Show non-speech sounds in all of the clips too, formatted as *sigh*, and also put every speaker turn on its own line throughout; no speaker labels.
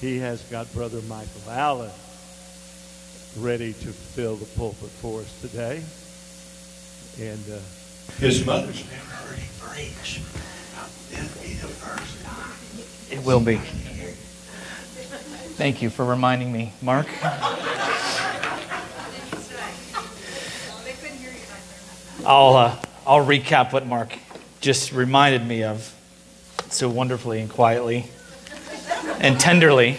he has got Brother Michael Allen ready to fill the pulpit for us today. And uh,
his mother's never heard him preach. It'll be the first time.
It will be. Thank you for reminding me, Mark. I'll, uh, I'll recap what Mark just reminded me of so wonderfully and quietly and tenderly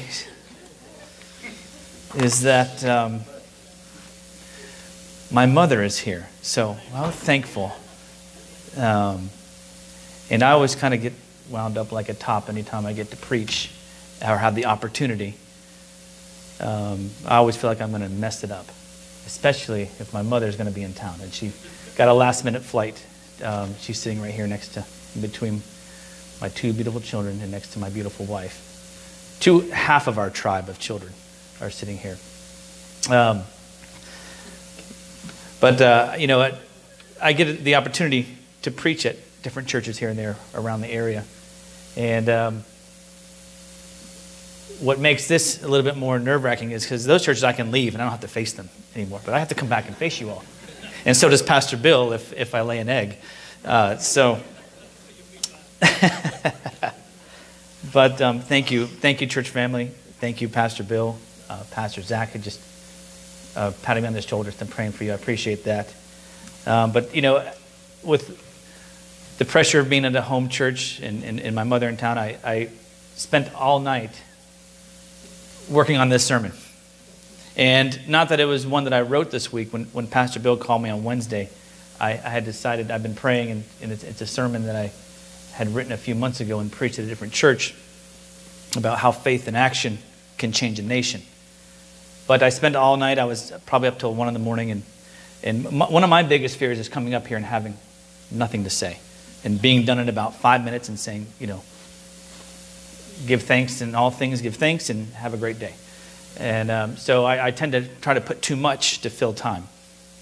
is that um, my mother is here. So I'm thankful. Um, and I always kind of get wound up like a top anytime I get to preach or have the opportunity. Um, I always feel like I'm going to mess it up, especially if my mother's going to be in town. And she got a last minute flight. Um, she's sitting right here next to, between my two beautiful children and next to my beautiful wife. Two, half of our tribe of children are sitting here. Um, but, uh, you know, I get the opportunity to preach at different churches here and there around the area. And um, what makes this a little bit more nerve wracking is because those churches I can leave and I don't have to face them anymore, but I have to come back and face you all. And so does Pastor Bill if, if I lay an egg. Uh, so, *laughs* but um, thank you. Thank you, church family. Thank you, Pastor Bill, uh, Pastor Zach, who just uh, patting me on the shoulders and praying for you. I appreciate that. Um, but, you know, with the pressure of being at a home church and, and, and my mother in town, I, I spent all night working on this sermon. And not that it was one that I wrote this week. When, when Pastor Bill called me on Wednesday, I, I had decided, I've been praying, and, and it's, it's, a sermon that I had written a few months ago and preached at a different church about how faith and action can change a nation. But I spent all night, I was probably up till 1 in the morning, and, and one of my biggest fears is coming up here and having nothing to say and being done in about five minutes and saying, you know, give thanks in all things, give thanks, and have a great day. And um, so I, I, tend to try to put too much to fill time.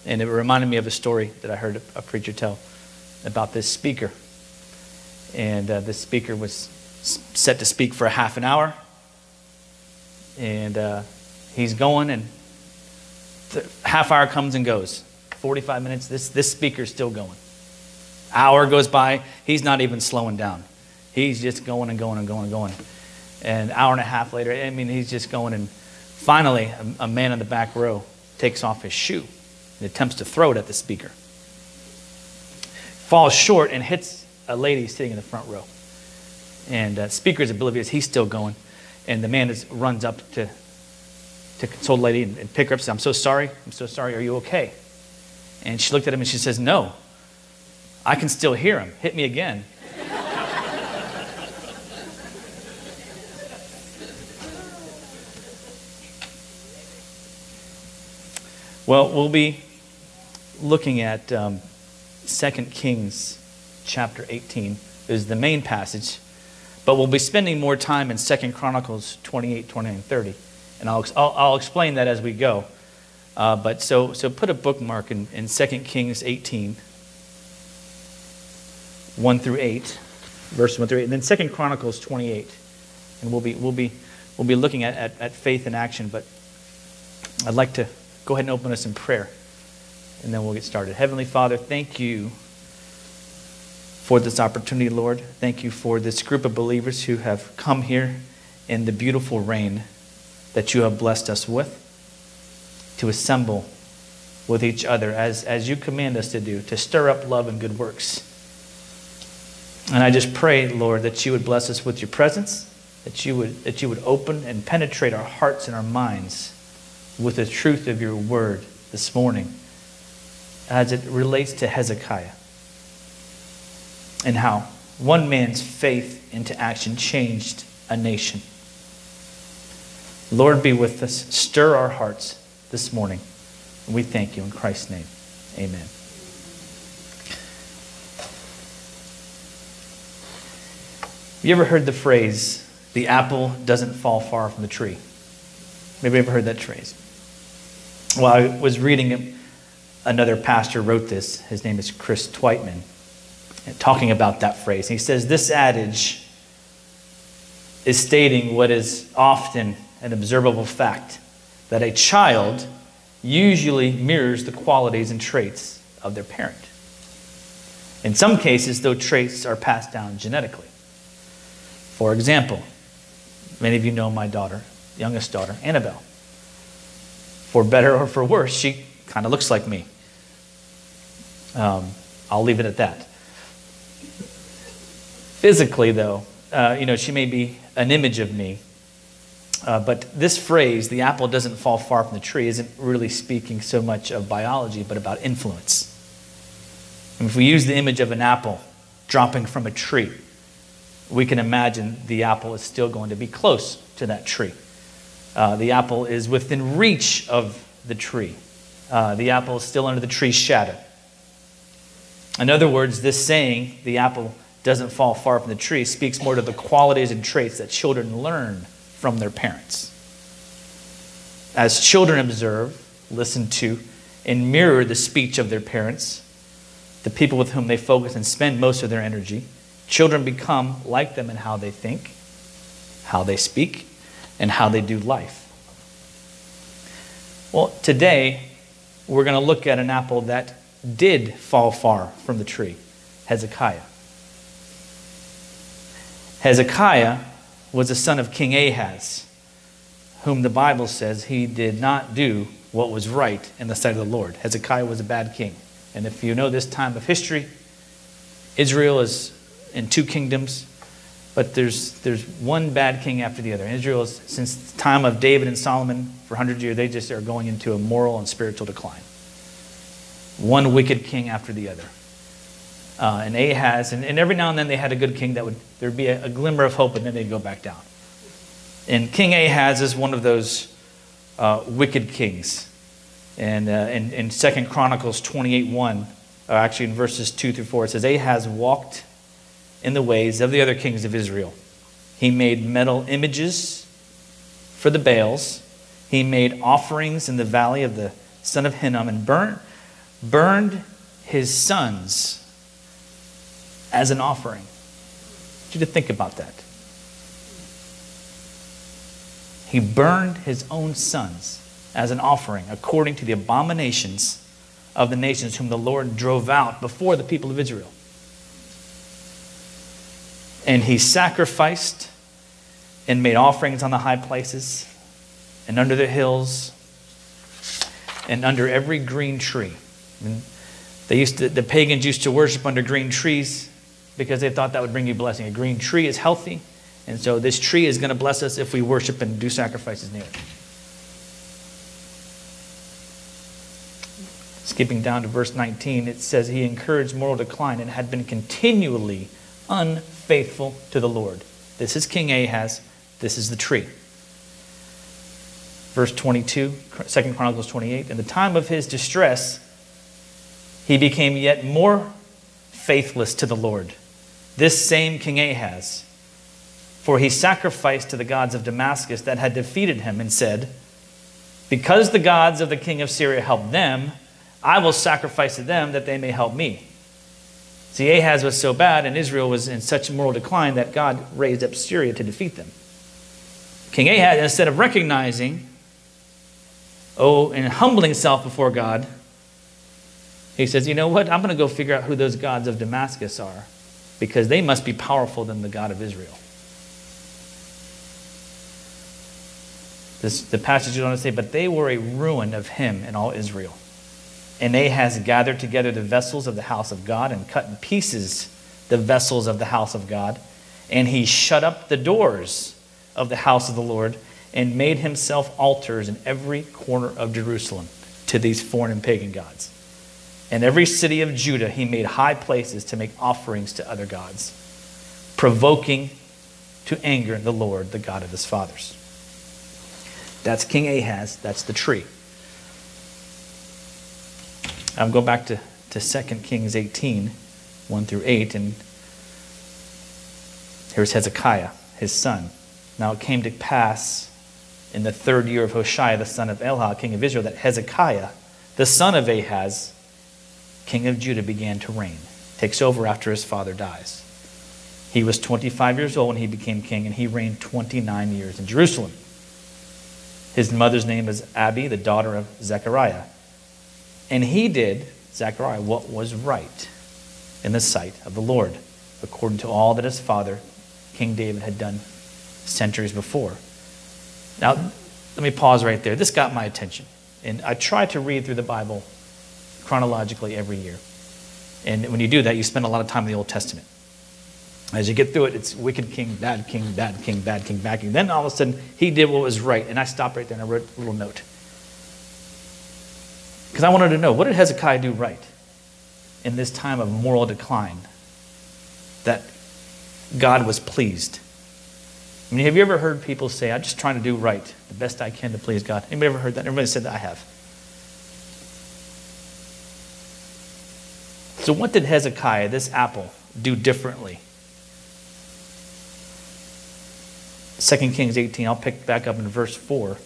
And it reminded me of a story that I heard a preacher tell about this speaker. And uh, this speaker was set to speak for a half an hour. And uh, he's going, and the half hour comes and goes. 45 minutes, this, this speaker's still going. Hour goes by, he's not even slowing down. He's just going and going and going and going. And hour and a half later, I mean, he's just going. And finally, a, a man in the back row takes off his shoe and attempts to throw it at the speaker. Falls short and hits a lady sitting in the front row. And uh, speaker is oblivious. He's still going. And the man is, runs up to, to console the lady and, and pick her up says, I'm so sorry. I'm so sorry. Are you okay? And she looked at him and she says, No. I can still hear him. Hit me again. well, we'll be looking at um, 2 Kings chapter 18 is the main passage, but we'll be spending more time in 2 Chronicles 28, 29, 30. And I'll, I'll, I'll explain that as we go. Uh, but so, so put a bookmark in, in 2 Kings 18. 1 through 8, verse 1 through 8, and then Second Chronicles 28. And we'll be, we'll be, we'll be looking at, at, at faith in action, but I'd like to go ahead and open us in prayer, and then we'll get started. Heavenly Father, thank you for this opportunity, Lord. Thank you for this group of believers who have come here in the beautiful rain that you have blessed us with to assemble with each other as, as you command us to do, to stir up love and good works. And I just pray, Lord, that you would bless us with your presence, that you would, that you would open and penetrate our hearts and our minds with the truth of your word this morning as it relates to Hezekiah and how one man's faith into action changed a nation. Lord, be with us. Stir our hearts this morning. And we thank you in Christ's name. Amen. Have you ever heard the phrase, the apple doesn't fall far from the tree? Maybe you ever heard that phrase? Well, I was reading another pastor wrote this. His name is Chris Tweitman, talking about that phrase. He says, This adage is stating what is often an observable fact that a child usually mirrors the qualities and traits of their parent. In some cases, those traits are passed down genetically. For example, many of you know my daughter, youngest daughter, Annabelle. For better or for worse, she kind of looks like me. Um, I'll leave it at that. Physically, though, uh, you know, she may be an image of me. Uh, but this phrase, the apple doesn't fall far from the tree, isn't really speaking so much of biology, but about influence. And if we use the image of an apple dropping from a tree, we can imagine the apple is still going to be close to that tree. Uh, the apple is within reach of the tree. Uh, the apple is still under the tree's shadow. In other words, this saying, the apple doesn't fall far from the tree, speaks more to the qualities and traits that children learn from their parents. As children observe, listen to, and mirror the speech of their parents, the people with whom they focus and spend most of their energy, children become like them in how they think, how they speak, and how they do life. Well, today we're going to look at an apple that did fall far from the tree Hezekiah. Hezekiah was the son of King Ahaz, whom the Bible says he did not do what was right in the sight of the Lord. Hezekiah was a bad king. And if you know this time of history, Israel is in two kingdoms, but there's, there's one bad king after the other. Israel is, since the time of David and Solomon, for 100 years, they just are going into a moral and spiritual decline. One wicked king after the other uh, and Ahaz, and, and every now and then they had a good king that would there'd be a, a glimmer of hope, and then they'd go back down. And King Ahaz is one of those uh, wicked kings. And uh, in, in 2 Chronicles 28 1, uh, actually in verses 2 through 4, it says, Ahaz walked in the ways of the other kings of Israel. He made metal images for the Baals. He made offerings in the valley of the son of Hinnom and burned, burned his sons as an offering. I want you to think about that. He burned his own sons as an offering according to the abominations of the nations whom the Lord drove out before the people of Israel. And he sacrificed and made offerings on the high places and under the hills and under every green tree. And they used to, the pagans used to worship under green trees because they thought that would bring you blessing. A green tree is healthy, and so this tree is going to bless us if we worship and do sacrifices near it. Skipping down to verse 19, it says, He encouraged moral decline and had been continually unfaithful to the Lord. This is King Ahaz. This is the tree. Verse 22, 2 Chronicles 28. In the time of his distress, he became yet more faithless to the Lord this same King Ahaz. For he sacrificed to the gods of Damascus that had defeated him and said, Because the gods of the king of Syria helped them, I will sacrifice to them that they may help me. See, Ahaz was so bad and Israel was in such moral decline that God raised up Syria to defeat them. King Ahaz, instead of recognizing, oh, and humbling himself before God, he says, You know what? I'm going to go figure out who those gods of Damascus are because they must be powerful than the God of Israel. This, the passage goes on to say, But they were a ruin of him and all Israel. And Ahaz gathered together the vessels of the house of God and cut in pieces the vessels of the house of God. And he shut up the doors of the house of the Lord and made himself altars in every corner of Jerusalem to these foreign and pagan gods. In every city of Judah, he made high places to make offerings to other gods, provoking to anger the Lord, the God of his fathers. That's King Ahaz. That's the tree. I'm going back to, to 2 Kings 18, 1 through 8, and here's Hezekiah, his son. Now it came to pass in the third year of Hoshea, the son of Elah, king of Israel, that Hezekiah, the son of Ahaz, king of Judah, began to reign, takes over after his father dies. He was 25 years old when he became king, and he reigned 29 years in Jerusalem. His mother's name is Abi, the daughter of Zechariah. And he did, Zechariah, what was right in the sight of the Lord, according to all that his father, King David, had done centuries before. Now, let me pause right there. This got my attention. And I try to read through the Bible chronologically every year. And when you do that, you spend a lot of time in the Old Testament. As you get through it, it's wicked king, bad king, bad king, bad king, bad king. Then all of a sudden, he did what was right. And I stopped right there and I wrote a little note. Because I wanted to know what did Hezekiah do right in this time of moral decline that God was pleased? I mean, have you ever heard people say, I'm just trying to do right, the best I can to please God? Anybody ever heard that? Everybody said that I have. So, what did Hezekiah, this apple, do differently? 2 Kings 18, I'll pick back up in verse 4.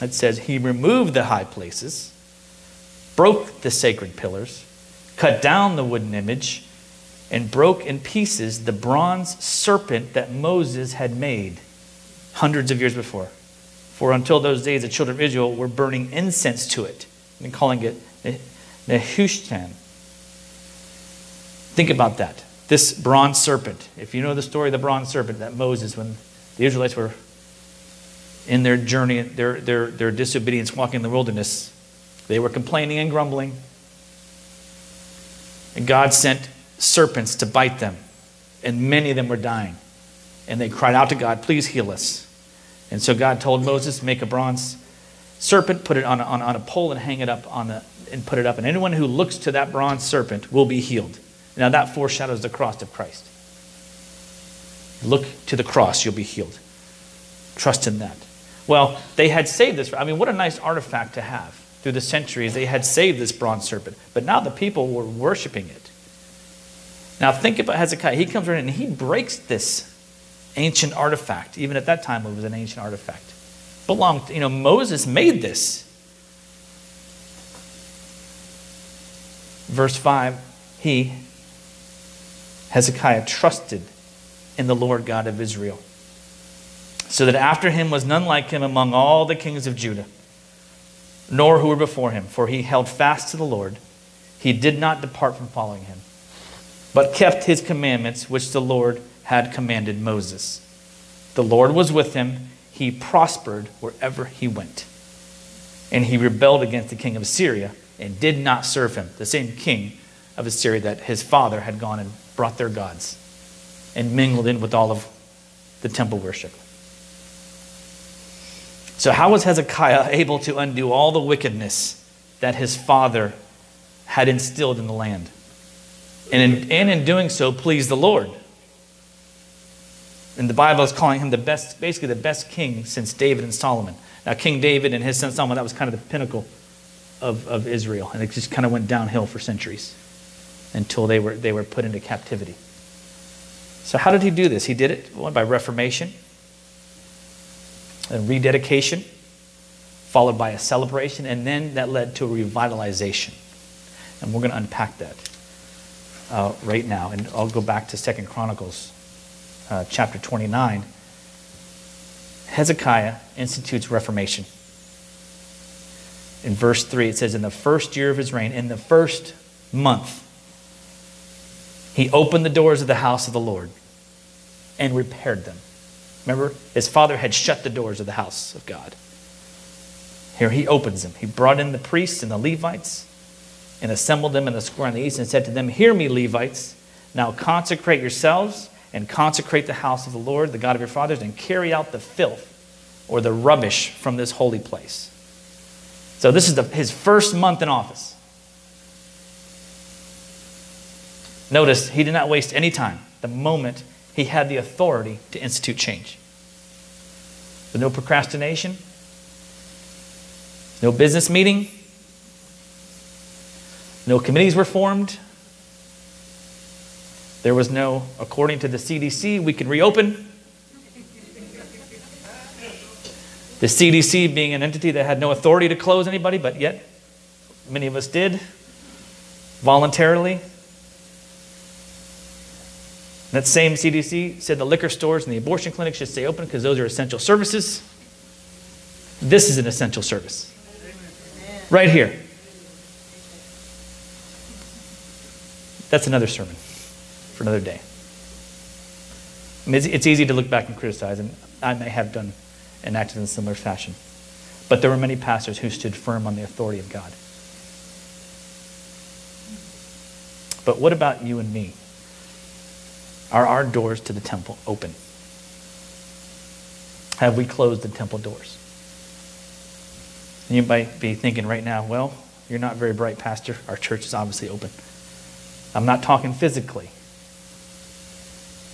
It says, He removed the high places, broke the sacred pillars, cut down the wooden image, and broke in pieces the bronze serpent that Moses had made hundreds of years before. For until those days, the children of Israel were burning incense to it and calling it Nehushtan. Think about that. This bronze serpent. If you know the story of the bronze serpent that Moses, when the Israelites were in their journey, their, their, their disobedience walking in the wilderness, they were complaining and grumbling. And God sent serpents to bite them, and many of them were dying. And they cried out to God, Please heal us. And so God told Moses, Make a bronze serpent, put it on a, on, on a pole, and hang it up on the, and put it up. And anyone who looks to that bronze serpent will be healed. Now that foreshadows the cross of Christ. Look to the cross, you'll be healed. Trust in that. Well, they had saved this. I mean, what a nice artifact to have. Through the centuries, they had saved this bronze serpent. But now the people were worshiping it. Now think about Hezekiah. He comes in and he breaks this ancient artifact. Even at that time, it was an ancient artifact. Belonged, you know, Moses made this. Verse 5 He, Hezekiah, trusted in the Lord God of Israel, so that after him was none like him among all the kings of Judah, nor who were before him, for he held fast to the Lord. He did not depart from following him but kept his commandments which the Lord had commanded Moses. The Lord was with him, he prospered wherever he went. And he rebelled against the king of Assyria and did not serve him, the same king of Assyria that his father had gone and brought their gods and mingled in with all of the temple worship. So, how was Hezekiah able to undo all the wickedness that his father had instilled in the land? And in, and in doing so, please the Lord. And the Bible is calling him the best, basically the best king since David and Solomon. Now, King David and his son Solomon, that was kind of the pinnacle of, of Israel. And it just kind of went downhill for centuries until they were, they were put into captivity. So, how did he do this? He did it by reformation, and rededication, followed by a celebration, and then that led to a revitalization. And we're going to unpack that uh, right now. And I'll go back to Second Chronicles uh, chapter 29. Hezekiah institutes reformation. In verse 3, it says, In the first year of his reign, in the first month, he opened the doors of the house of the Lord and repaired them. Remember, his father had shut the doors of the house of God. Here he opens them. He brought in the priests and the Levites and assembled them in the square on the east and said to them, Hear me, Levites, now consecrate yourselves and consecrate the house of the Lord, the God of your fathers, and carry out the filth or the rubbish from this holy place. So this is the, his first month in office. Notice he did not waste any time the moment he had the authority to institute change. But no procrastination, no business meeting, no committees were formed. There was no, according to the CDC, we can reopen. The CDC being an entity that had no authority to close anybody, but yet many of us did voluntarily. That same CDC said the liquor stores and the abortion clinics should stay open because those are essential services. This is an essential service. Right here. That's another sermon for another day. I mean, it's, it's easy to look back and criticize, and I may have done and acted in a similar fashion. But there were many pastors who stood firm on the authority of God. But what about you and me? Are our doors to the temple open? Have we closed the temple doors? And you might be thinking right now, well, you're not very bright, Pastor. Our church is obviously open. I'm not talking physically.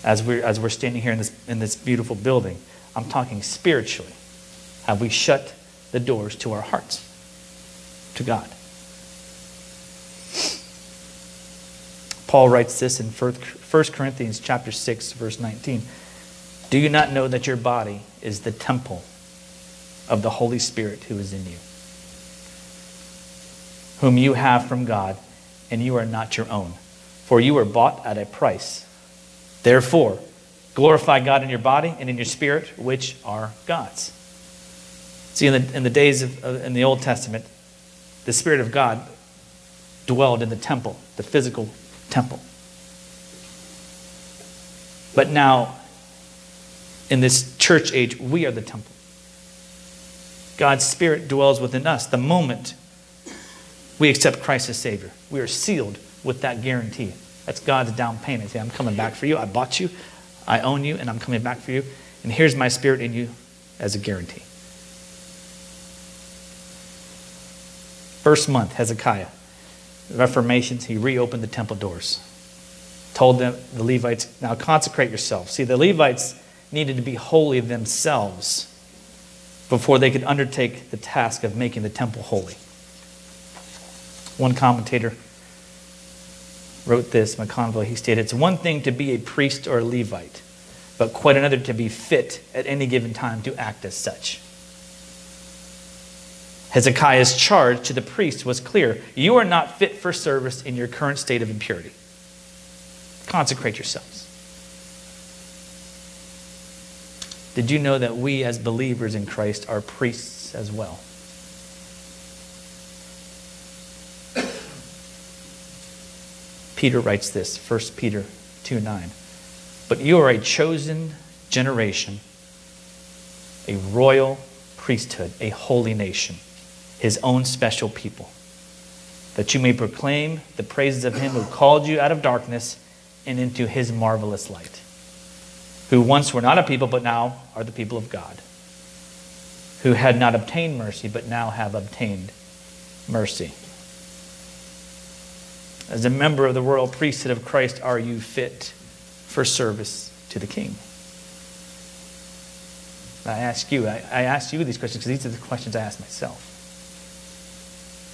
As we're, as we're standing here in this, in this beautiful building, I'm talking spiritually. Have we shut the doors to our hearts, to God? Paul writes this in 1 Corinthians chapter 6 verse 19. Do you not know that your body is the temple of the Holy Spirit who is in you, whom you have from God, and you are not your own, for you were bought at a price. Therefore, glorify God in your body and in your spirit, which are God's. See, in the, in the days of, in the Old Testament, the Spirit of God dwelled in the temple, the physical temple. But now, in this church age, we are the temple. God's Spirit dwells within us. The moment we accept Christ as Savior, we are sealed with that guarantee. That's God's down payment. Say, I'm coming back for you. I bought you. I own you, and I'm coming back for you. And here's my Spirit in you as a guarantee. First month, Hezekiah reformations, he reopened the temple doors. Told them, the Levites, now consecrate yourself. See, the Levites needed to be holy themselves before they could undertake the task of making the temple holy. One commentator wrote this, McConville, he stated, It's one thing to be a priest or a Levite, but quite another to be fit at any given time to act as such. Hezekiah's charge to the priest was clear You are not fit for service in your current state of impurity. Consecrate yourselves. Did you know that we, as believers in Christ, are priests as well? Peter writes this, 1 Peter 2 9. But you are a chosen generation, a royal priesthood, a holy nation his own special people, that you may proclaim the praises of him who called you out of darkness and into his marvelous light, who once were not a people, but now are the people of God, who had not obtained mercy, but now have obtained mercy. As a member of the royal priesthood of Christ, are you fit for service to the King? I ask you, I, I ask you these questions because these are the questions I ask myself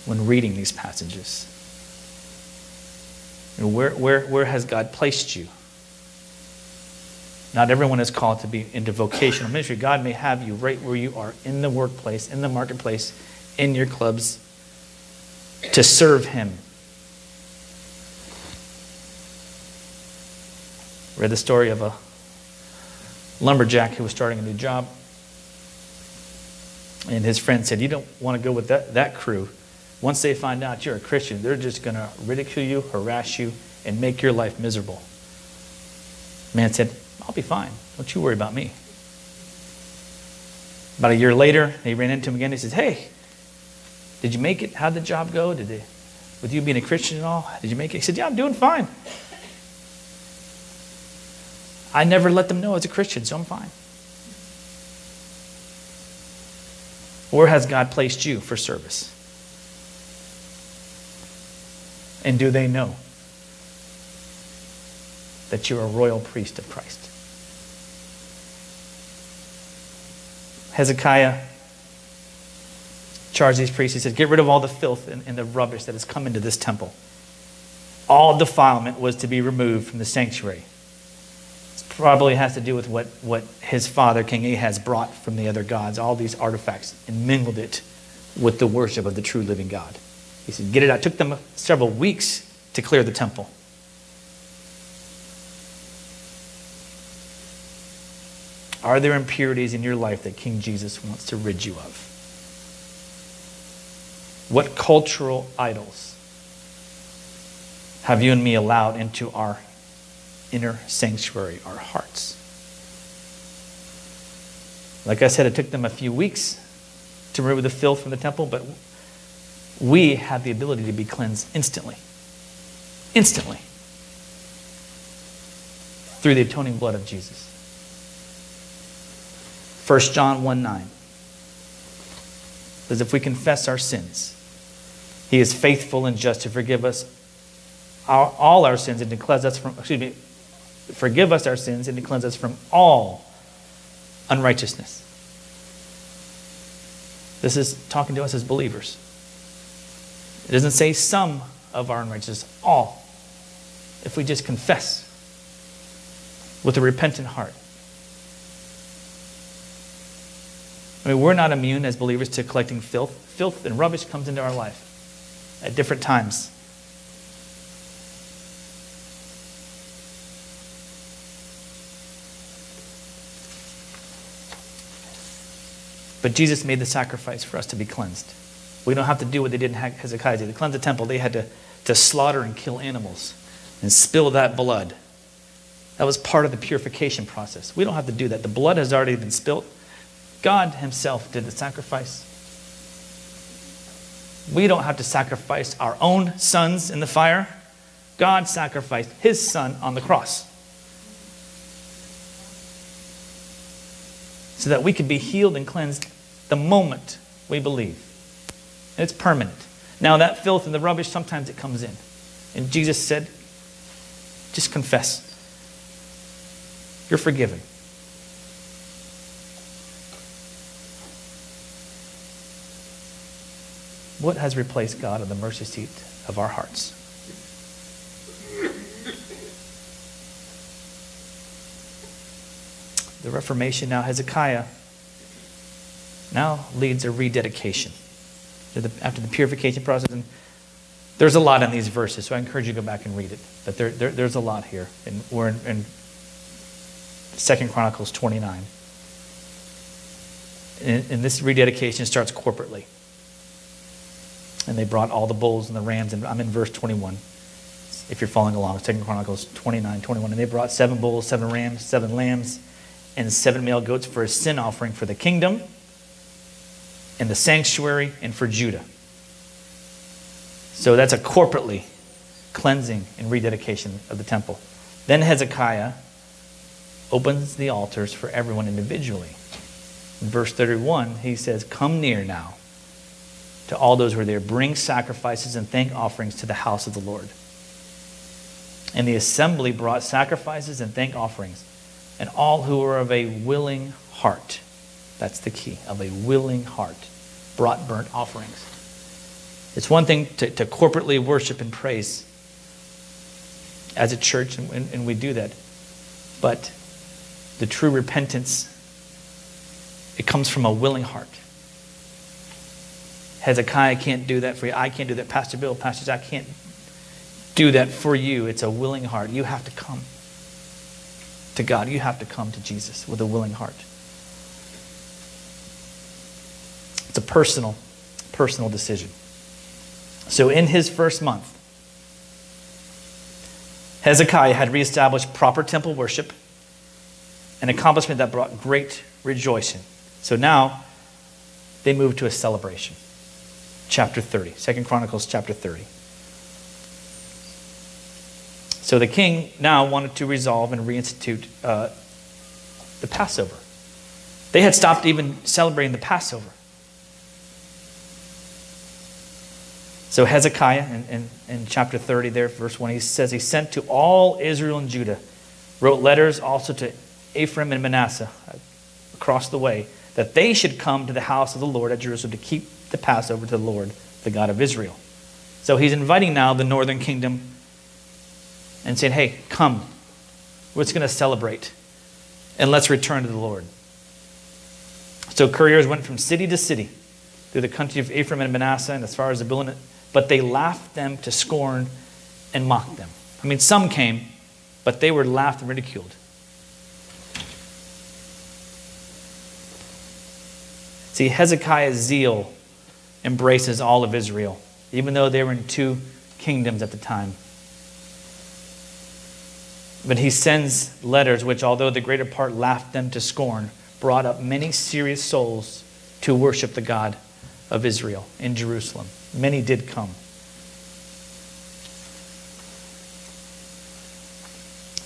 when reading these passages? where, where, where has God placed you? Not everyone is called to be into vocational ministry. God may have you right where you are in the workplace, in the marketplace, in your clubs, to serve Him. read the story of a lumberjack who was starting a new job. And his friend said, You don't want to go with that, that crew. Once they find out you're a Christian, they're just going to ridicule you, harass you, and make your life miserable. Man said, I'll be fine. Don't you worry about me. About a year later, he ran into him again. He says, Hey, did you make it? How'd the job go? Did they, with you being a Christian and all, did you make it? He said, Yeah, I'm doing fine. I never let them know I was a Christian, so I'm fine. Where has God placed you for service? And do they know that you're a royal priest of Christ? Hezekiah charged these priests. He said, Get rid of all the filth and, and the rubbish that has come into this temple. All defilement was to be removed from the sanctuary. Probably has to do with what, what his father, King Ahaz, brought from the other gods, all these artifacts, and mingled it with the worship of the true living God. He said, Get it out. It took them several weeks to clear the temple. Are there impurities in your life that King Jesus wants to rid you of? What cultural idols have you and me allowed into our inner sanctuary, our hearts? Like I said, it took them a few weeks to remove the filth from the temple, but we have the ability to be cleansed instantly. Instantly. Through the atoning blood of Jesus. 1 John 1 9 says, If we confess our sins, he is faithful and just to forgive us our, all our sins and to cleanse us from, excuse me, forgive us our sins and to cleanse us from all unrighteousness. This is talking to us as believers. It doesn't say some of our unrighteousness, all. If we just confess with a repentant heart. I mean, we're not immune as believers to collecting filth. Filth and rubbish comes into our life at different times. But Jesus made the sacrifice for us to be cleansed. We don't have to do what they did in Hezekiah. To cleanse the temple, they had to, to slaughter and kill animals and spill that blood. That was part of the purification process. We don't have to do that. The blood has already been spilled. God Himself did the sacrifice. We don't have to sacrifice our own sons in the fire. God sacrificed His Son on the cross. So that we could be healed and cleansed the moment we believe. And it's permanent. Now, that filth and the rubbish, sometimes it comes in. And Jesus said, just confess. You're forgiven. What has replaced God on the mercy seat of our hearts? The Reformation now, Hezekiah now leads a rededication after the purification process. And there's a lot in these verses, so I encourage you to go back and read it. But there, there there's a lot here. And we're in, in 2 Chronicles 29. And, and this rededication starts corporately. And they brought all the bulls and the rams, and I'm in verse 21 if you're following along, 2 Chronicles 29, 21. And they brought seven bulls, seven rams, seven lambs, and seven male goats for a sin offering for the kingdom in the sanctuary and for Judah. So that's a corporately cleansing and rededication of the temple. Then Hezekiah opens the altars for everyone individually. In verse 31, he says, Come near now to all those who are there. Bring sacrifices and thank offerings to the house of the Lord. And the assembly brought sacrifices and thank offerings, and all who were of a willing heart that's the key of a willing heart. Brought burnt offerings. It's one thing to, to corporately worship and praise as a church, and, and, and we do that. But the true repentance, it comes from a willing heart. Hezekiah can't do that for you. I can't do that. Pastor Bill, Pastor Zach can't do that for you. It's a willing heart. You have to come to God. You have to come to Jesus with a willing heart. It's a personal, personal decision. So in his first month, Hezekiah had reestablished proper temple worship, an accomplishment that brought great rejoicing. So now they move to a celebration. Chapter 30, 2 Chronicles chapter 30. So the king now wanted to resolve and reinstitute uh, the Passover. They had stopped even celebrating the Passover. So Hezekiah, in, in, in, chapter 30 there, verse 1, he says, He sent to all Israel and Judah, wrote letters also to Ephraim and Manasseh uh, across the way, that they should come to the house of the Lord at Jerusalem to keep the Passover to the Lord, the God of Israel. So he's inviting now the northern kingdom and saying, Hey, come. We're just going to celebrate. And let's return to the Lord. So couriers went from city to city through the country of Ephraim and Manasseh and as far as the but they laughed them to scorn and mocked them. I mean, some came, but they were laughed and ridiculed. See, Hezekiah's zeal embraces all of Israel, even though they were in two kingdoms at the time. But he sends letters which, although the greater part laughed them to scorn, brought up many serious souls to worship the God of Israel in Jerusalem. Many did come.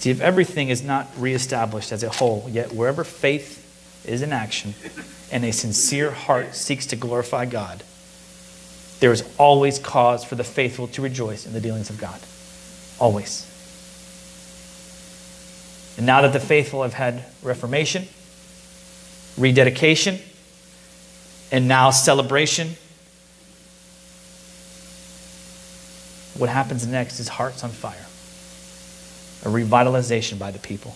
See, if everything is not reestablished as a whole, yet wherever faith is in action and a sincere heart seeks to glorify God, there is always cause for the faithful to rejoice in the dealings of God. Always. And now that the faithful have had reformation, rededication, and now celebration, what happens next is hearts on fire, a revitalization by the people.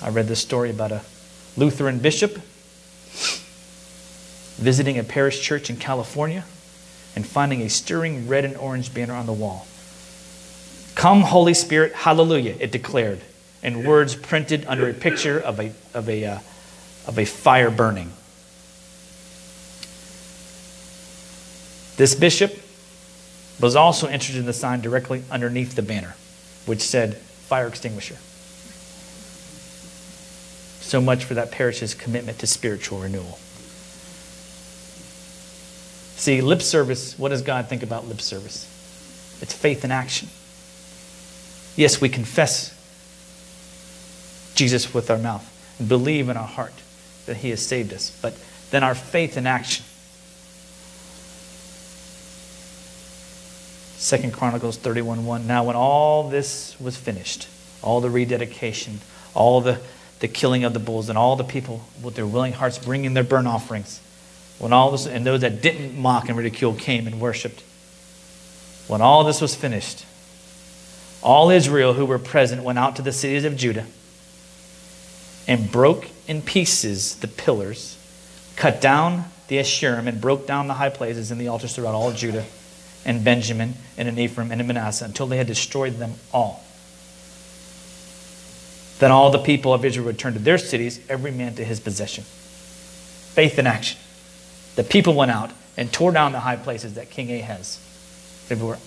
I read this story about a Lutheran bishop visiting a parish church in California and finding a stirring red and orange banner on the wall. Come, Holy Spirit, hallelujah, it declared, in words printed under a picture of a, of a, uh, of a fire burning. This bishop was also interested in the sign directly underneath the banner, which said fire extinguisher. So much for that parish's commitment to spiritual renewal. See, lip service, what does God think about lip service? It's faith in action. Yes, we confess Jesus with our mouth and believe in our heart that he has saved us, but then our faith in action. Second Chronicles 31 1. Now, when all this was finished, all the rededication, all the, the killing of the bulls, and all the people with their willing hearts bringing their burnt offerings, when all this, and those that didn't mock and ridicule came and worshiped, when all this was finished, all Israel who were present went out to the cities of Judah and broke in pieces the pillars, cut down the Asherim, and broke down the high places and the altars throughout all Judah and Benjamin and in Ephraim and in Manasseh until they had destroyed them all. Then all the people of Israel returned to their cities, every man to his possession. Faith in action. The people went out and tore down the high places that King Ahaz everywhere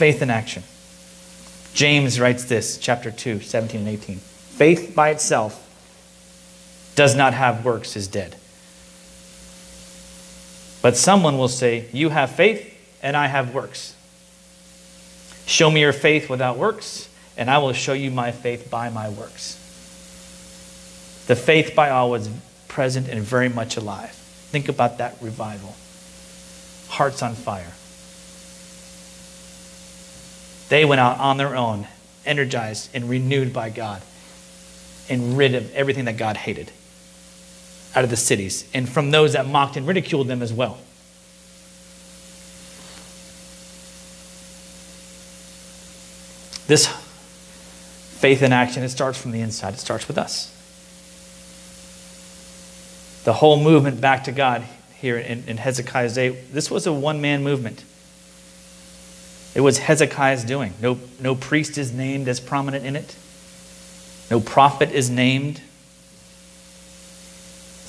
Faith in action. James writes this, chapter 2, 17 and 18. Faith by itself does not have works is dead. But someone will say, You have faith, and I have works. Show me your faith without works, and I will show you my faith by my works. The faith by all was present and very much alive. Think about that revival. Hearts on fire. They went out on their own, energized and renewed by God, and rid of everything that God hated out of the cities, and from those that mocked and ridiculed them as well. This faith in action, it starts from the inside, it starts with us. The whole movement back to God here in, in Hezekiah's day, this was a one man movement. It was Hezekiah's doing. No, no priest is named as prominent in it, no prophet is named.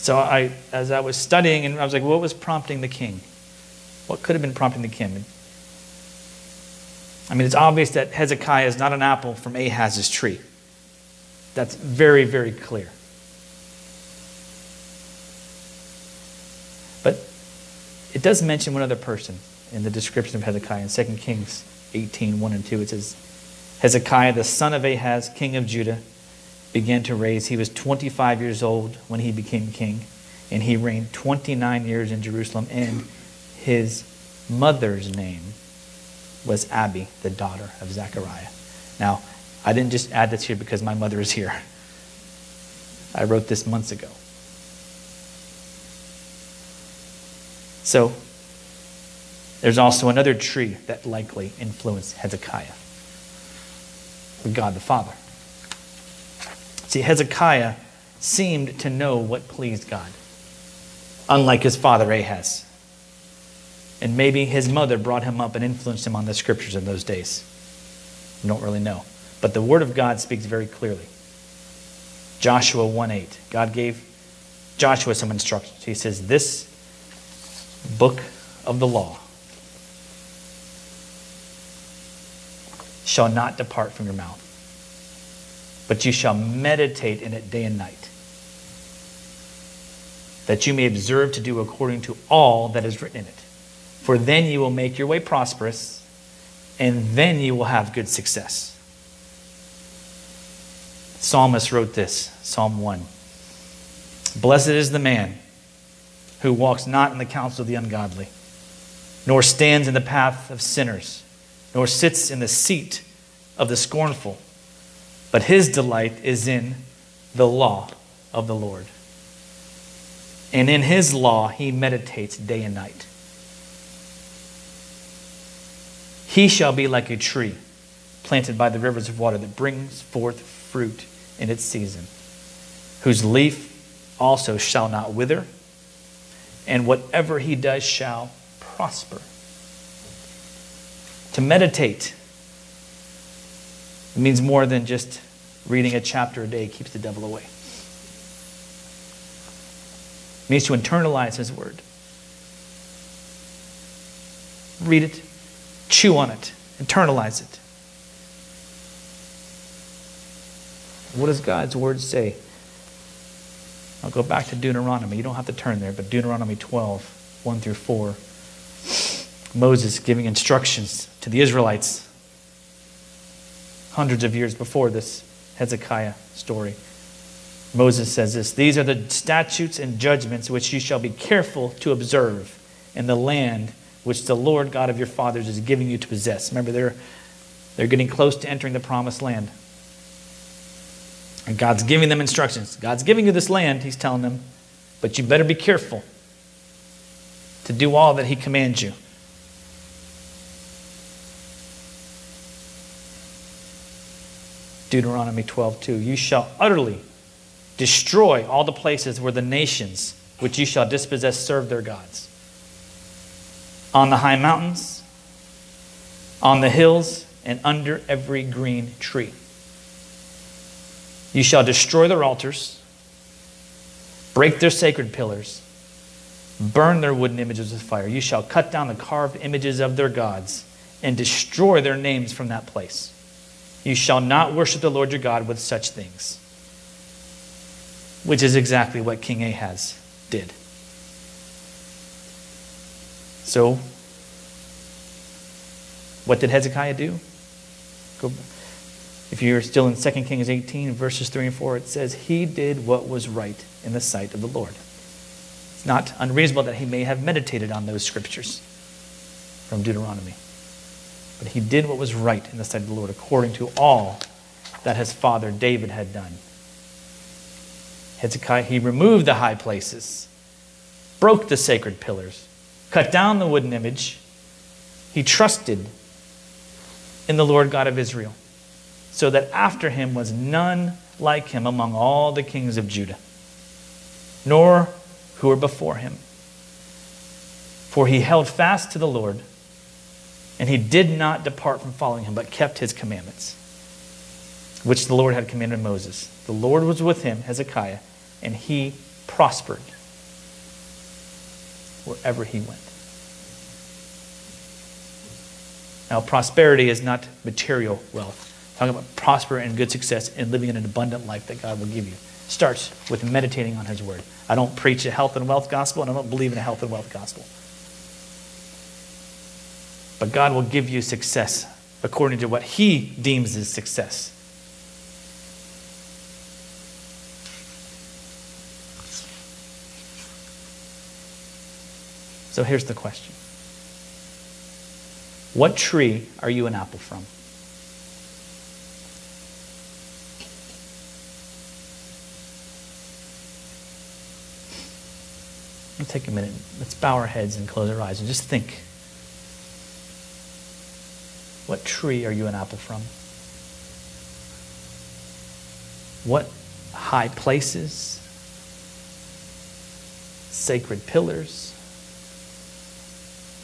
So I, as I was studying, and I was like, what was prompting the king? What could have been prompting the king? I mean, it's obvious that Hezekiah is not an apple from Ahaz's tree. That's very, very clear. But it does mention one other person in the description of Hezekiah in 2 Kings 18 1 and 2. It says, Hezekiah, the son of Ahaz, king of Judah, began to reign. He was 25 years old when he became king, and he reigned 29 years in Jerusalem. And his mother's name was Abi, the daughter of Zechariah. Now, I didn't just add this here because my mother is here. I wrote this months ago. So, there's also another tree that likely influenced Hezekiah God the Father. See, Hezekiah seemed to know what pleased God, unlike his father Ahaz. And maybe his mother brought him up and influenced him on the scriptures in those days. We don't really know. But the Word of God speaks very clearly. Joshua 1 8. God gave Joshua some instructions. He says, This book of the law shall not depart from your mouth, but you shall meditate in it day and night, that you may observe to do according to all that is written in it. For then you will make your way prosperous, and then you will have good success. Psalmist wrote this Psalm 1. Blessed is the man who walks not in the counsel of the ungodly, nor stands in the path of sinners, nor sits in the seat of the scornful, but his delight is in the law of the Lord. And in his law he meditates day and night. He shall be like a tree planted by the rivers of water that brings forth fruit in its season, whose leaf also shall not wither, and whatever he does shall prosper. To meditate it means more than just reading a chapter a day keeps the devil away. It means to internalize his word. Read it, chew on it, internalize it. What does God's word say? I'll go back to Deuteronomy. You don't have to turn there, but Deuteronomy 12, 1 through 4. Moses giving instructions to the Israelites hundreds of years before this Hezekiah story. Moses says this These are the statutes and judgments which you shall be careful to observe in the land which the Lord God of your fathers is giving you to possess. Remember, they're, they're getting close to entering the promised land. And God's giving them instructions. God's giving you this land, He's telling them, but you better be careful to do all that He commands you. Deuteronomy 12:2 You shall utterly destroy all the places where the nations which you shall dispossess serve their gods. On the high mountains, on the hills, and under every green tree. You shall destroy their altars, break their sacred pillars, burn their wooden images with fire. You shall cut down the carved images of their gods and destroy their names from that place. You shall not worship the Lord your God with such things. Which is exactly what King Ahaz did. So, what did Hezekiah do? Go, if you're still in 2 Kings 18, verses 3 and 4, it says, He did what was right in the sight of the Lord. It's not unreasonable that he may have meditated on those scriptures from Deuteronomy. But he did what was right in the sight of the Lord, according to all that his father David had done. Hezekiah, he removed the high places, broke the sacred pillars, cut down the wooden image. He trusted in the Lord God of Israel, so that after him was none like him among all the kings of Judah, nor who were before him. For he held fast to the Lord and he did not depart from following him, but kept his commandments, which the Lord had commanded Moses. The Lord was with him, Hezekiah, and he prospered wherever he went. Now, prosperity is not material wealth. talking about prosper and good success and living in an abundant life that God will give you. Starts with meditating on his word. I don't preach a health and wealth gospel, and I don't believe in a health and wealth gospel. But God will give you success according to what He deems as success. So here's the question What tree are you an apple from? Let's take a minute. Let's bow our heads and close our eyes and just think. What tree are you an apple from? What high places, sacred pillars,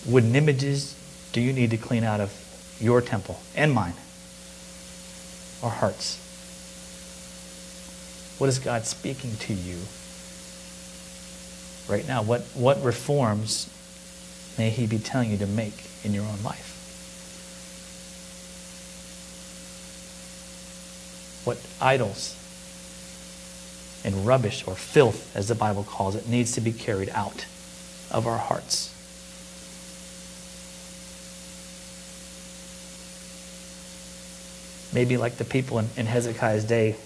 wooden images do you need to clean out of your temple and mine our hearts. What is God speaking to you right now? What, what reforms may He be telling you to make in your own life? What idols and rubbish or filth, as the Bible calls it, needs to be carried out of our hearts? Maybe like the people in, in Hezekiah's day,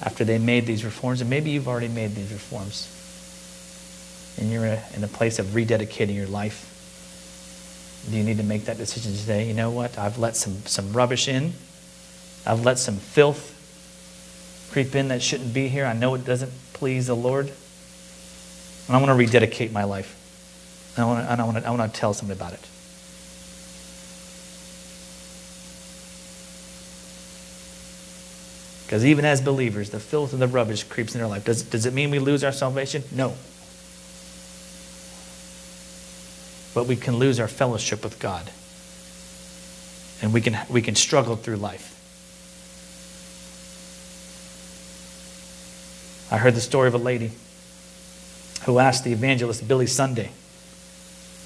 after they made these reforms, and maybe you've already made these reforms, and you're in a, in a place of rededicating your life. Do you need to make that decision today? You know what? I've let some, some rubbish in. I've let some filth creep in that shouldn't be here. I know it doesn't please the Lord. And I want to rededicate my life. And I want to, I want to, I want to tell somebody about it. Because even as believers, the filth and the rubbish creeps in our life. Does, does it mean we lose our salvation? No. But we can lose our fellowship with God. And we can, we can struggle through life. I heard the story of a lady who asked the evangelist Billy Sunday.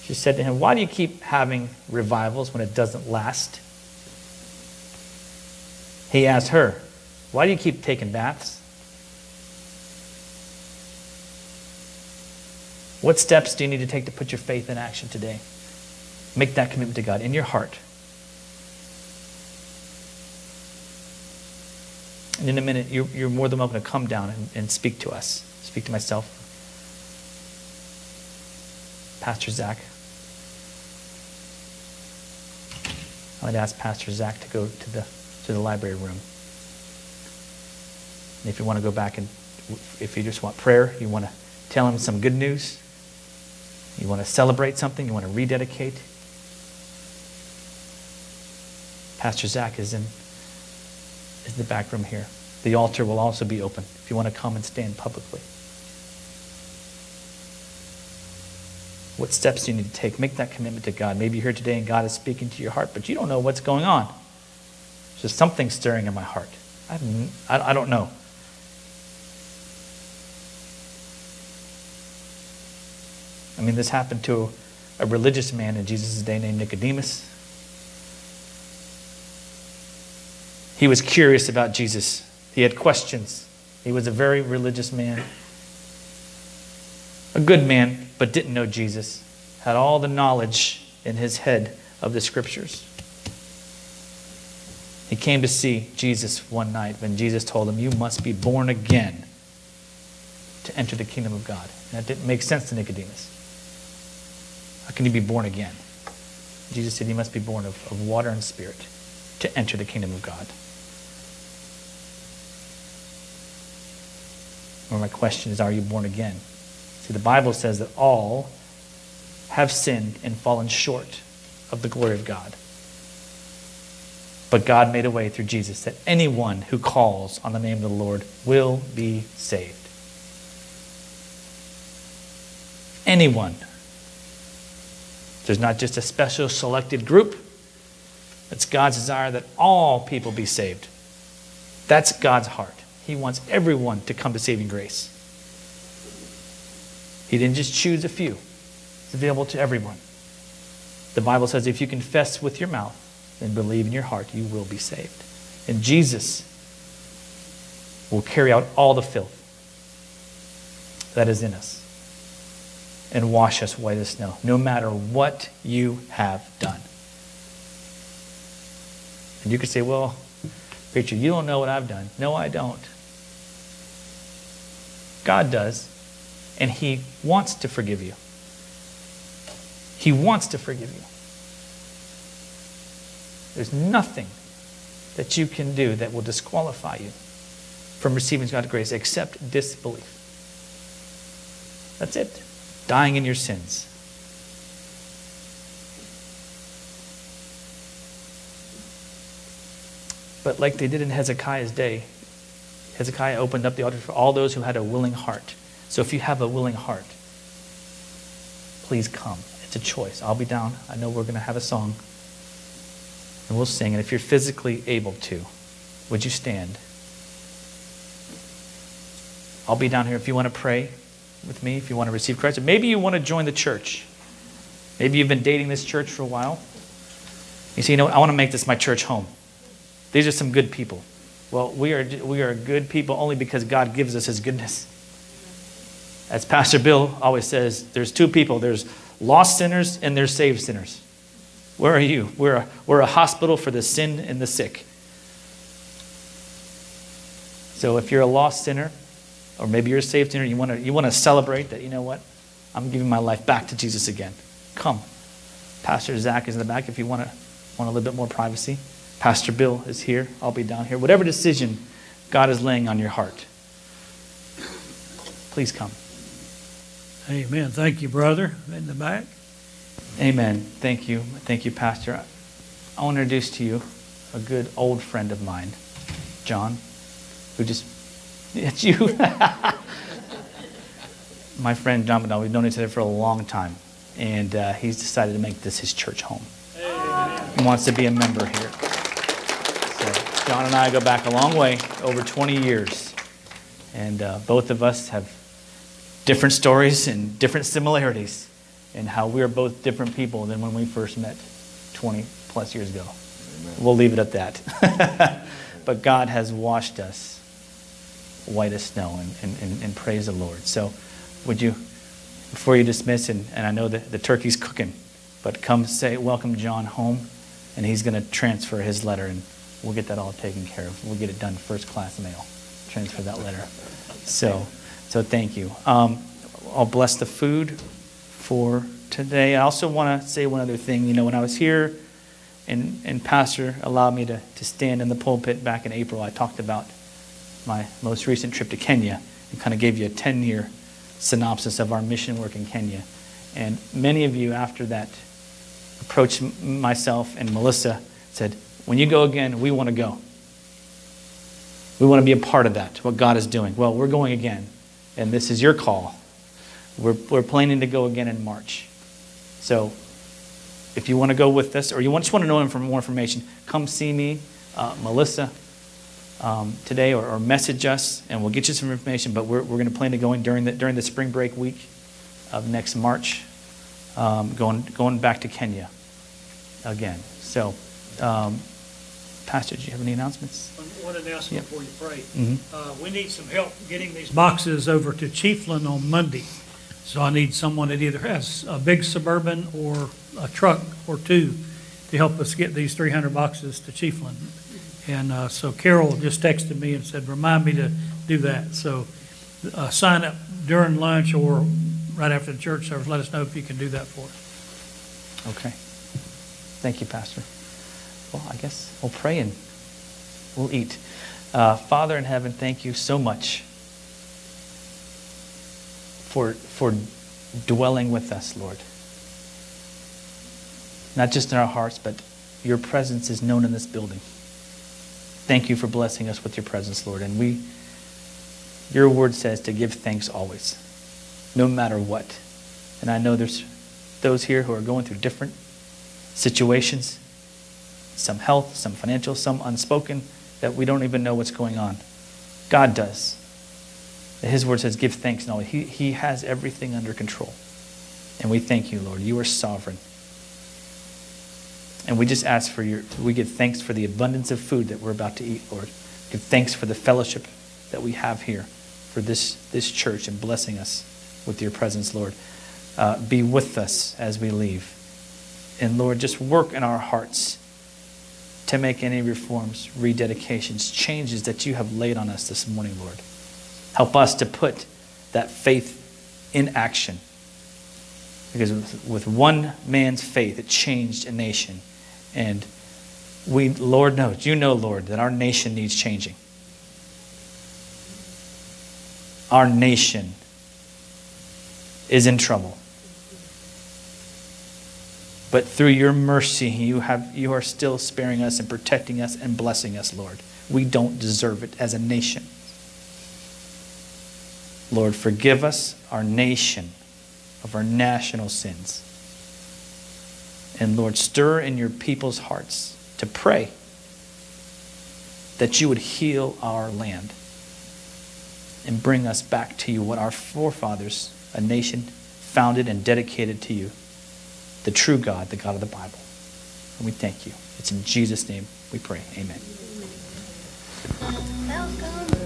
She said to him, Why do you keep having revivals when it doesn't last? He asked her, why do you keep taking baths? What steps do you need to take to put your faith in action today? Make that commitment to God in your heart. And in a minute, you're, you're more than welcome to come down and, and speak to us. Speak to myself. Pastor Zach. I'd ask Pastor Zach to go to the, to the library room. And if you want to go back and if you just want prayer, you want to tell him some good news, you want to celebrate something, you want to rededicate, Pastor Zach is in is the back room here. The altar will also be open if you want to come and stand publicly. What steps do you need to take? Make that commitment to God. Maybe you're here today and God is speaking to your heart, but you don't know what's going on. There's just something stirring in my heart. I, I don't know. I mean, this happened to a religious man in Jesus' day named Nicodemus. He was curious about Jesus, he had questions. He was a very religious man, a good man, but didn't know Jesus, had all the knowledge in his head of the scriptures. He came to see Jesus one night when Jesus told him, You must be born again to enter the kingdom of God. And that didn't make sense to Nicodemus. How can you be born again? Jesus said, You must be born of, of water and spirit to enter the kingdom of God. Or my question is, Are you born again? See, the Bible says that all have sinned and fallen short of the glory of God. But God made a way through Jesus that anyone who calls on the name of the Lord will be saved. Anyone there's not just a special selected group. It's God's desire that all people be saved. That's God's heart. He wants everyone to come to saving grace. He didn't just choose a few, it's available to everyone. The Bible says if you confess with your mouth and believe in your heart, you will be saved. And Jesus will carry out all the filth that is in us and wash us white as snow, no matter what you have done. And you could say, well, preacher, you don't know what I've done. No, I don't. God does, and He wants to forgive you. He wants to forgive you. There's nothing that you can do that will disqualify you from receiving God's grace except disbelief. That's it dying in your sins. But like they did in Hezekiah's day, Hezekiah opened up the altar for all those who had a willing heart. So if you have a willing heart, please come. It's a choice. I'll be down. I know we're going to have a song and we'll sing. And if you're physically able to, Would you stand? I'll be down here if you want to pray with me, if you want to receive Christ. Or maybe you want to join the church. Maybe you've been dating this church for a while. You say, you know? I want to make this my church home. These are some good people. Well, we are, we are good people only because God gives us his goodness. As Pastor Bill always says, there's two people there's lost sinners and there's saved sinners. Where are you? We're a, we're a hospital for the sin and the sick. So if you're a lost sinner, or maybe you're a saved sinner, you want to you want to celebrate that. You know what? I'm giving my life back to Jesus again. Come, Pastor Zach is in the back. If you want to want a little bit more privacy, Pastor Bill is here. I'll be down here. Whatever decision God is laying on your heart, please come.
Amen. Thank you, brother, in the back.
Amen. Thank you. Thank you, Pastor. I want to introduce to you a good old friend of mine, John, who just, *laughs* it's you. My friend John Bernal, we've known each other for a long time, and uh, he's decided to make this his church home. He wants to be a member here. John and I go back a long way, over 20 years, and uh, both of us have different stories and different similarities in how we are both different people than when we first met 20 plus years ago. Amen. We'll leave it at that. *laughs* but God has washed us white as snow, and, and, and, and, praise the Lord. So, would you, before you dismiss, and, and I know that the turkey's cooking, but come say, welcome John home, and he's going to transfer his letter, and we'll get that all taken care of. We'll get it done first class mail, transfer that letter. So, so thank you. Um, I'll bless the food for today. I also want to say one other thing. You know, when I was here and, and Pastor allowed me to, to stand in the pulpit back in April, I talked about my most recent trip to Kenya and kind of gave you a 10 year synopsis of our mission work in Kenya. And many of you, after that, approached myself and Melissa, said, When you go again, we want to go. We want to be a part of that, what God is doing. Well, we're going again and this is your call. We're, we're planning to go again in March. So if you want to go with us or you just want to know more information, come see me, uh, Melissa, um, today or, or, message us and we'll get you some information. But we're, we're going to plan to going during the, during the spring break week of next March, um, going, going back to Kenya again. So, um, Pastor, do you have any announcements?
One announcement before you pray. Mm-hmm. Uh, we need some help getting these boxes over to Chiefland on Monday. So I need someone that either has a big Suburban or a truck or two to help us get these 300 boxes to Chiefland. And uh, so Carol just texted me and said, remind me to do that. So uh, sign up during lunch or right after the church service. Let us know if you can do that for us.
Okay. Thank you, Pastor. Well, I guess we'll pray and we'll eat. Uh, Father in heaven, thank you so much for, for dwelling with us, Lord. Not just in our hearts, but your presence is known in this building. Thank you for blessing us with your presence, Lord. And we, your word says to give thanks always, no matter what. And I know there's those here who are going through different situations, some health, some financial, some unspoken, that we don't even know what's going on. God does. His word says, give thanks. No, he, he has everything under control. And we thank you, Lord. You are sovereign. And we just ask for your, we give thanks for the abundance of food that we're about to eat, Lord. Give thanks for the fellowship that we have here for this, this church and blessing us with your presence, Lord. Uh, be with us as we leave. And Lord, just work in our hearts to make any reforms, rededications, changes that you have laid on us this morning, Lord. Help us to put that faith in action. Because with one man's faith, it changed a nation. And we, Lord knows, you know, Lord, that our nation needs changing. Our nation is in trouble. But through your mercy, you, have, you are still sparing us and protecting us and blessing us, Lord. We don't deserve it as a nation. Lord, forgive us, our nation, of our national sins. And Lord, stir in your people's hearts to pray. that you would heal our land and bring us back to you, what our forefathers, a nation founded and dedicated to you, the true God, the God of the Bible. And we thank you. It's in Jesus' name we pray. Amen. Welcome.